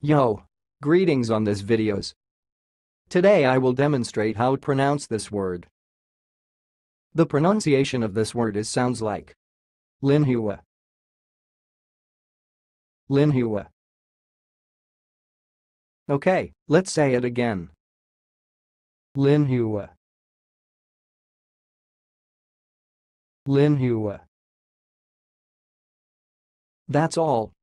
Yo! Greetings on this videos. Today I will demonstrate how to pronounce this word. The pronunciation of this word is sounds like Linhua. Linhua. Okay, let's say it again. Linhua. Linhua. That's all,